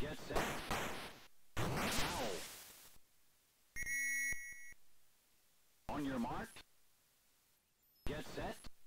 Get set. On your mark. Get set.